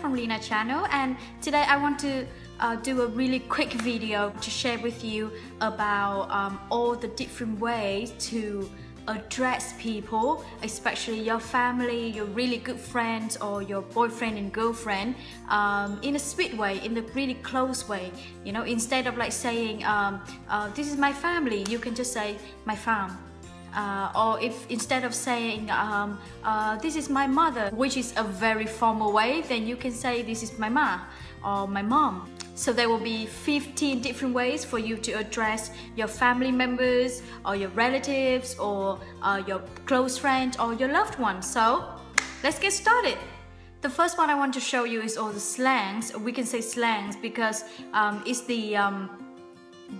From Lena channel and today I want to uh, do a really quick video to share with you about um, all the different ways to address people, especially your family, your really good friends or your boyfriend and girlfriend um, in a sweet way, in a really close way. You know, instead of like saying, um, uh, this is my family, you can just say, my fam. Uh, or if instead of saying um, uh, this is my mother which is a very formal way then you can say this is my ma or my mom so there will be 15 different ways for you to address your family members or your relatives or uh, your close friends or your loved ones. So let's get started. The first one I want to show you is all the slangs. We can say slangs because um, it's the um,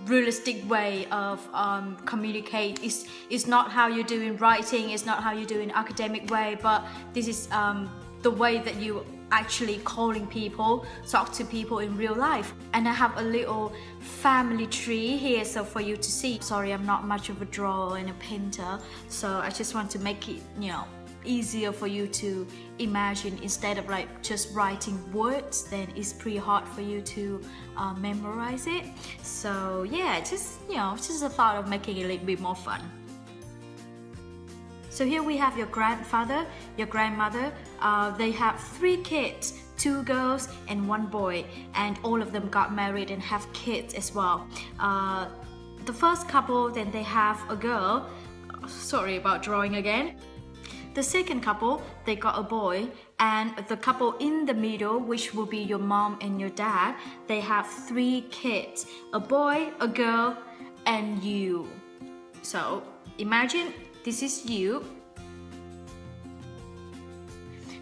realistic way of um, communicate. It's, it's not how you do in writing, it's not how you do in academic way, but this is um, the way that you actually calling people, talk to people in real life. And I have a little family tree here so for you to see. Sorry, I'm not much of a drawer and a painter, so I just want to make it, you know, easier for you to imagine instead of like just writing words then it's pretty hard for you to uh, memorize it so yeah just you know just a thought of making it a little bit more fun so here we have your grandfather, your grandmother. Uh, they have three kids, two girls and one boy, and all of them got married and have kids as well. Uh, the first couple, then they have a girl. Sorry about drawing again. The second couple, they got a boy, and the couple in the middle, which will be your mom and your dad, they have three kids a boy, a girl, and you. So imagine this is you.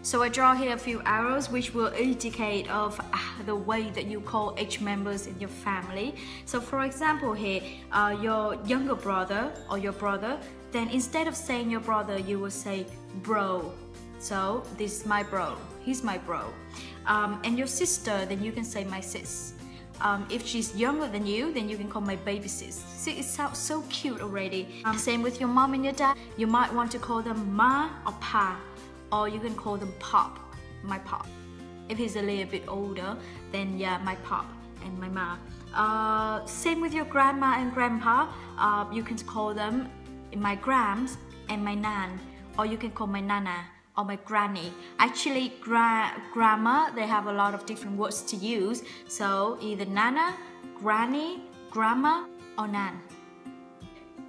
So I draw here a few arrows which will indicate of uh, the way that you call each members in your family. So for example here, uh, your younger brother or your brother, then instead of saying your brother, you will say bro. So this is my bro, he's my bro. Um, and your sister, then you can say my sis. Um, if she's younger than you, then you can call my baby sis. See, it sounds so cute already. Um, same with your mom and your dad. You might want to call them ma or pa, or you can call them pop, my pop. If he's a little bit older, then yeah, my pop and my ma. Uh, same with your grandma and grandpa. Uh, you can call them my grams and my nan, or you can call my nana or my granny. Actually, gra grammar, they have a lot of different words to use. So either nana, granny, grandma, or nan.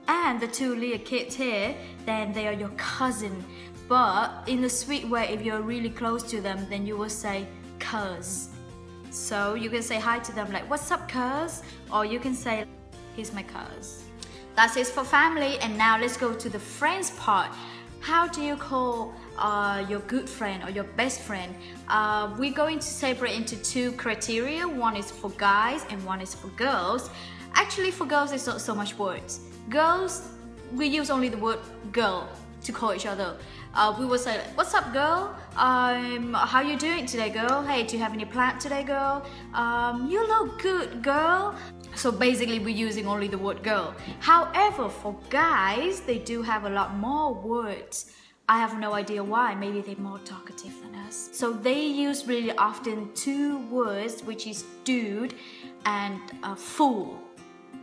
And the two little kids here, then they are your cousin. But in a sweet way, if you're really close to them, then you will say cuz. So you can say hi to them like, what's up cuz? Or you can say, he's my cuz. That's it for family and now let's go to the friends part. How do you call uh, your good friend or your best friend, uh, we're going to separate into two criteria. One is for guys and one is for girls. Actually, for girls, it's not so much words. Girls, we use only the word girl to call each other. Uh, we will say, what's up girl? Um, how you doing today girl? Hey, do you have any plan today girl? Um, you look good girl. So basically we're using only the word girl. However, for guys, they do have a lot more words. I have no idea why. Maybe they're more talkative than us. So they use really often two words, which is dude and uh, fool.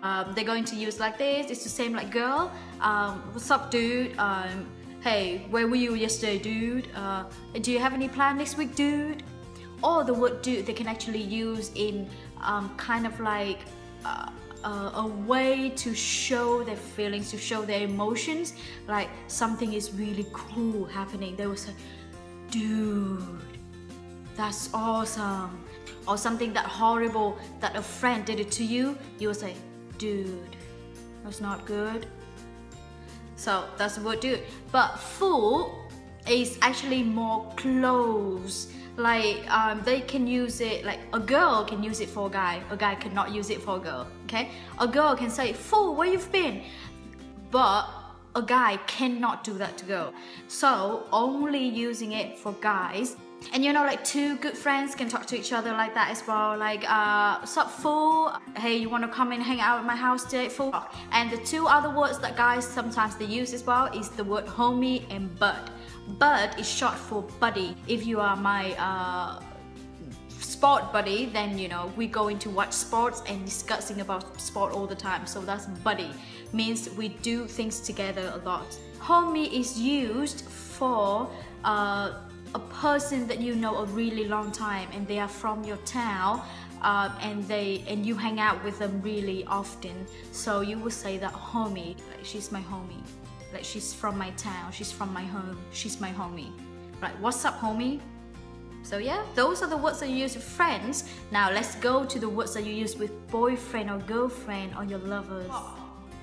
Um, they're going to use like this. It's the same like girl. Um, what's up, dude? Um, hey, where were you yesterday, dude? Uh, do you have any plan next week, dude? Or the word dude they can actually use in um, kind of like uh, a way to show their feelings, to show their emotions. Like something is really cool happening. They will say, dude, that's awesome. Or something that horrible that a friend did it to you, you will say, dude, that's not good. So that's the word dude. But fool is actually more close. Like um, they can use it like a girl can use it for a guy. A guy cannot use it for a girl okay? A girl can say fool where you've been? But a guy cannot do that to girl. So only using it for guys. And you know like two good friends can talk to each other like that as well. Like uh sup fool? Hey you want to come and hang out at my house today fool? And the two other words that guys sometimes they use as well is the word homie and bud. Bud is short for buddy. If you are my uh, sport buddy, then you know we going to watch sports and discussing about sport all the time. So that's buddy means we do things together a lot. Homie is used for uh, a person that you know a really long time and they are from your town uh, and they and you hang out with them really often. So you will say that homie like she's my homie. Like she's from my town. She's from my home. She's my homie. Right what's up homie so yeah those are the words that you use with friends now let's go to the words that you use with boyfriend or girlfriend or your lovers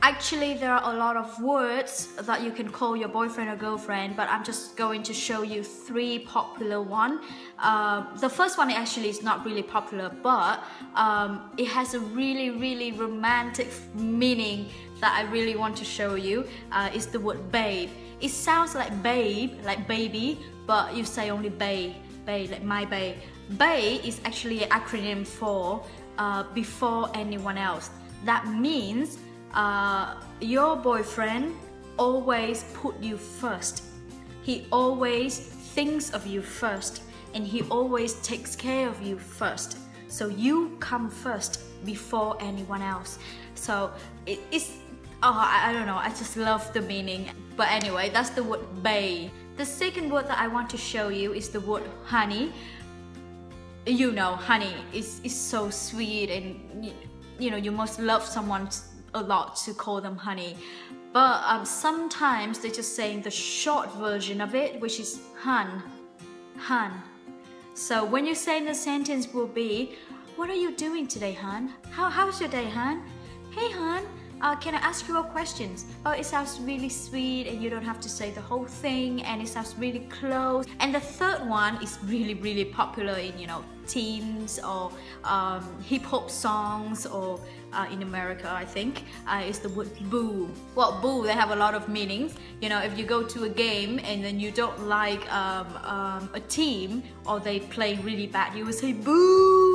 Actually, there are a lot of words that you can call your boyfriend or girlfriend, but I'm just going to show you three popular one. Uh, the first one actually is not really popular, but um, it has a really, really romantic meaning that I really want to show you. Uh, is the word babe. It sounds like babe, like baby, but you say only babe, like my babe. Babe is actually an acronym for uh, before anyone else. That means uh, your boyfriend always put you first. He always thinks of you first and he always takes care of you first. So you come first before anyone else. So it is, oh, I, I don't know, I just love the meaning. But anyway, that's the word bay. The second word that I want to show you is the word honey. You know, honey is, is so sweet and you know, you must love someone a lot to call them honey. But um, sometimes they're just saying the short version of it, which is han, han. So when you say the sentence will be, what are you doing today, Han? How, how's your day, Han? Hey, Han, uh, can I ask you a question? Oh, it sounds really sweet and you don't have to say the whole thing and it sounds really close. And the third one is really, really popular in, you know, teens or um, hip hop songs or uh, in America, I think, uh, is the word boo. Well, boo, they have a lot of meanings. You know, if you go to a game and then you don't like um, um, a team or they play really bad, you will say boo.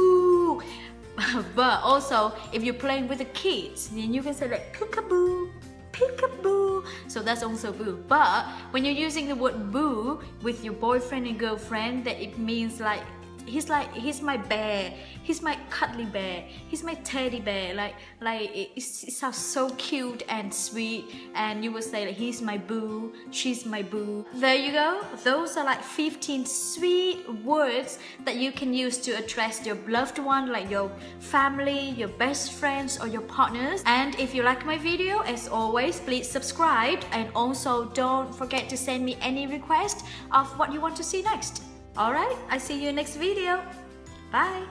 but also, if you're playing with the kids, then you can say like peekaboo, peekaboo. So that's also boo. But when you're using the word boo with your boyfriend and girlfriend, that it means like he's like he's my bear. He's my cuddly bear. He's my teddy bear. Like like it, it, sounds so cute and sweet. And you would say like he's my boo. She's my boo. There you go. Those are like 15 sweet words that you can use to address your loved one like your family your best friends or your partners. And if you like my video as always please subscribe. And also don't forget to send me any request of what you want to see next Alright, I see you next video. Bye!